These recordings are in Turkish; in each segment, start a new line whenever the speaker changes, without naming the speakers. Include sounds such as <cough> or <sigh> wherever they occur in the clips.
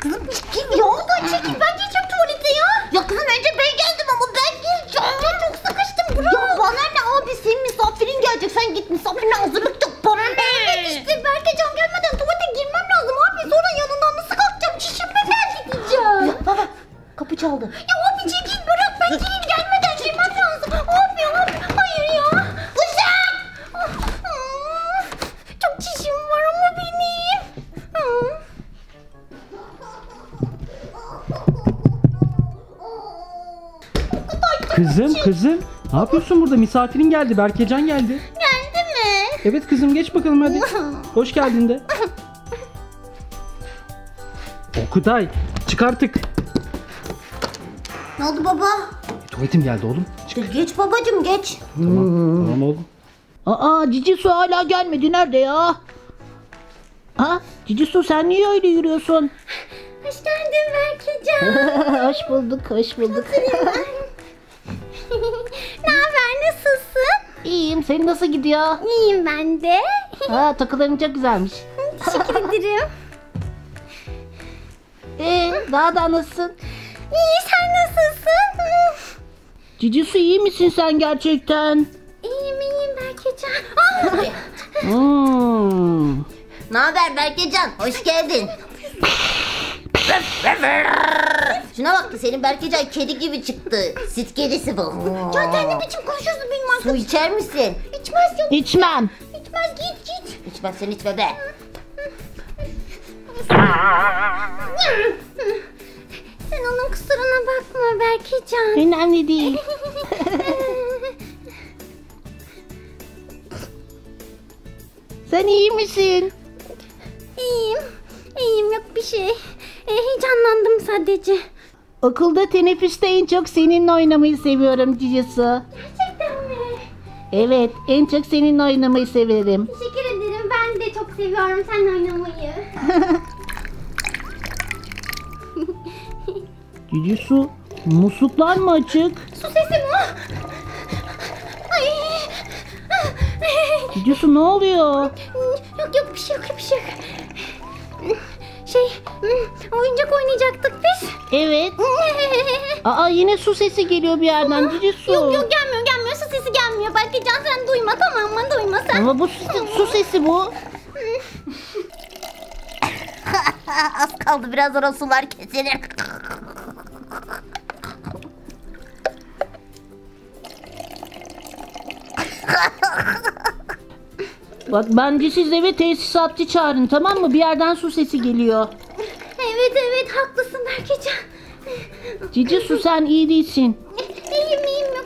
Kızım çekil ya. Da çekil. Ben gireceğim tuvalete ya. Ya kızım önce ben geldim ama ben gireceğim. Ya çok sıkıştım bırak. Ya bana ne abi senin misafirin gelecek. Sen git misafirine hazırlık
Kızım kızım ne yapıyorsun burada? Misafirin geldi. Berkecan geldi.
Geldi mi?
Evet kızım geç bakalım hadi. <laughs> Hoş geldin de. Okutay çık artık.
Ne oldu baba?
Tuvaletim geldi oğlum. Çık.
Geç babacım geç.
Tamam. Tamam oğlum.
Aa Cici Su hala gelmedi. Nerede ya? Ha? Cici Su sen niye öyle yürüyorsun?
Hoş geldin Berkecan. <laughs>
hoş bulduk, hoş bulduk.
ne
Senin nasıl gidiyor?
İyiyim ben de. <laughs>
Ha, takıların çok güzelmiş. <laughs>
Teşekkür ederim. <laughs>
Ee, daha da nasılsın?
İyi sen nasılsın?
Cici Su iyi misin sen gerçekten?
İyiyim iyiyim Berkecan.
Hmm.
ne haber Berkecan? Hoş geldin. Şuna bak senin Berkecan kedi gibi çıktı. Sit kedisi bu. Ya sen ne biçim konuşuyorsun benim? Su içer misin? İçmez yok.
İçmem.
İçmez git git. İçmezsen içme be. Sen onun kusuruna bakma Berkecan.
Önemli değil. <laughs> Sen iyi misin?
iyiyim. İyiyim yok bir şey. E, heyecanlandım sadece.
Okulda teneffüste en çok seninle oynamayı seviyorum Cici Su.
Gerçekten?
Evet, en çok seninle oynamayı severim.
Teşekkür ederim. Ben de çok seviyorum seninle oynamayı. <laughs>
Cici Su, musluklar mı açık?
Su sesi mi? Ay.
Cici Su ne oluyor?
Yok yok bir şey yok bir şey yok. Şey oyuncak oynayacaktık biz.
Evet. <laughs> Aa yine su sesi geliyor bir yerden Cici Su.
Yok yok gelmiyor gelmiyor su sesi gelmiyor. Belki Can sen duyma tamam mı duyma sen.
Ama bu su, su sesi bu. <laughs>
Az kaldı biraz sonra sular kesilir.
Bak bence siz eve tesisatçı çağırın tamam mı? Bir yerden su sesi geliyor.
Evet evet haklısın Berkecan.
Cici Su sen iyi değilsin.
İyiyim iyiyim.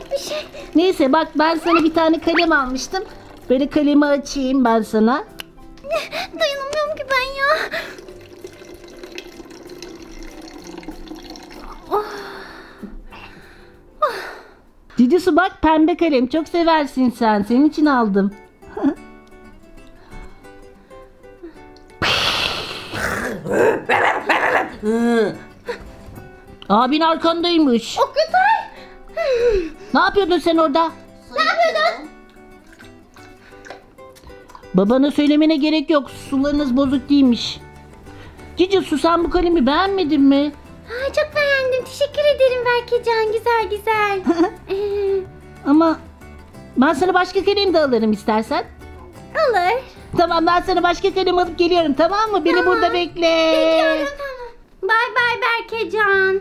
Neyse bak ben sana bir tane kalem almıştım. Böyle kalemi açayım ben sana. <laughs>
Dayanamıyorum ki ben ya.
Cici Su bak pembe kalem çok seversin sen. Senin için aldım. <laughs> Abin arkandaymış.
Okutay.
Ne yapıyordun sen orada?
Ne yapıyordun?
Babana söylemene gerek yok. Sularınız bozuk değilmiş. Cici Su sen bu kalemi beğenmedin mi?
Ay çok beğendim. Teşekkür ederim Berkecan. Güzel güzel. <laughs>
Ama ben sana başka kalem de alırım istersen.
olur.
Tamam ben sana başka kalem alıp geliyorum tamam mı? Beni burada bekle.
Bekliyorum tamam. Bay bay Berkecan.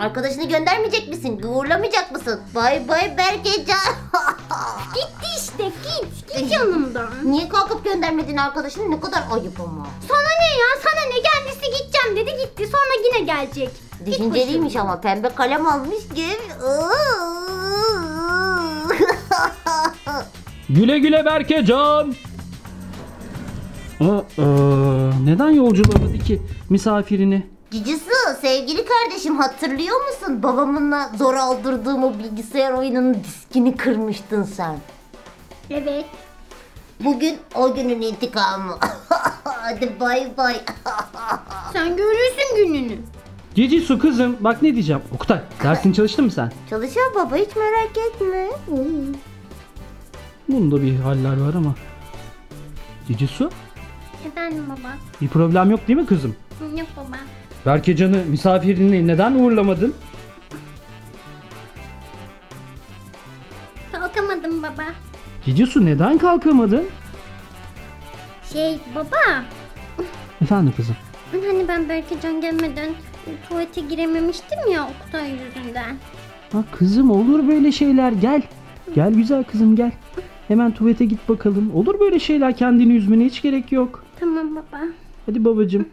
Arkadaşını göndermeyecek misin? Uğurlamayacak mısın? Bay bay Berkecan. <laughs> Gitti işte git. Git yanımdan. <laughs> Niye kalkıp göndermedin arkadaşını? Ne kadar ayıp ama. Sana ne ya? Sana ne? Kendisi gideceğim dedi gitti. Sonra yine gelecek. Düşünceliymiş ama pembe kalem almış ki. <laughs>
Güle güle Berkecan. Aa, aa, neden yolculamadı ki misafirini?
Cicisi sevgili kardeşim hatırlıyor musun? Babamınla zor aldırdığım o bilgisayar oyununun diskini kırmıştın sen. Evet. Bugün o günün intikamı. <laughs> Hadi bay bay. <laughs> sen görürsün gününü.
Cici su kızım bak ne diyeceğim. Oktay dersini çalıştın mı sen?
Çalışıyor baba hiç merak etme.
Bunda bir haller var ama. Cici su
Efendim baba.
Bir problem yok değil mi kızım?
Yok baba.
Berkecan'ı misafirini neden uğurlamadın?
Kalkamadım baba.
Su neden kalkamadın?
Şey baba.
Efendim kızım.
Hani ben Berkecan gelmeden tuvalete girememiştim ya Oktay yüzünden.
Ha kızım olur böyle şeyler gel. Gel güzel kızım gel. Hemen tuvalete git bakalım. Olur böyle şeyler kendini üzmene hiç gerek yok.
Tamam baba.
Hadi babacığım.